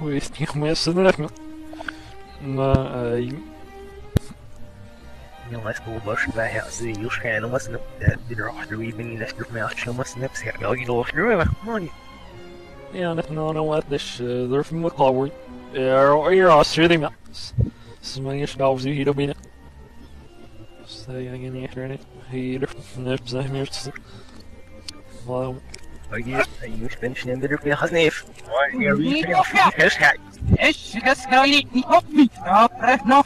ويستيقظ ما ما Jongens, hoe was het bij als die waarschijnlijk was het die erachter wie ben je dat je mij als je was net zeggen ja je loopt nu weg man Ja, نحن نوعات باش ظرف مقاول رأي عصري ما سمعيش بعوزي هيرو بينا سيعني احراني هيرو نبزه ميرتس واو snel weer op je gasneef je Niet weet op, ja. je schijt Is gascali niet op niet. Ja, echt nog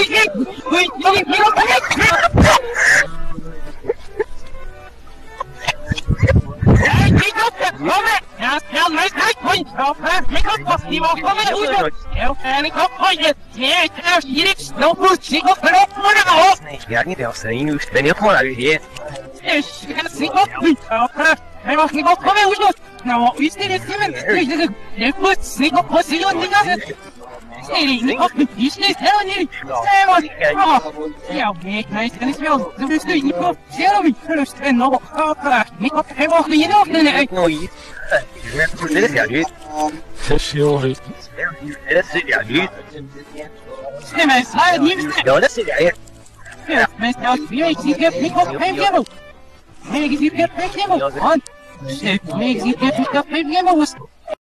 is niet niet ja niet als ze nu ben je gewoon uit hier Hij mag niet opkomen, hoe is dat? Nou, is dit het gegeven? Je moet niet op positie Sneeuw, op de je sneeuwt helemaal niet. Sneeuw, oh. Ja, weet meisje, dan is niet. Dan is nu niet op. Zelf niet gerust en nog Ik vraag. Niet op geen ogen in je hoofd, nee. niet. Ik weet het niet, ja, niet. Verschil, niet. Dat is ja niet. Nee, maar sla het niet. Ja, dat is ja, niet. Ik mensen, als je ziet, heb ik op geen gevel. niet. ik heb het op geen gevel. Want, niet. ik heb het op geen gevel.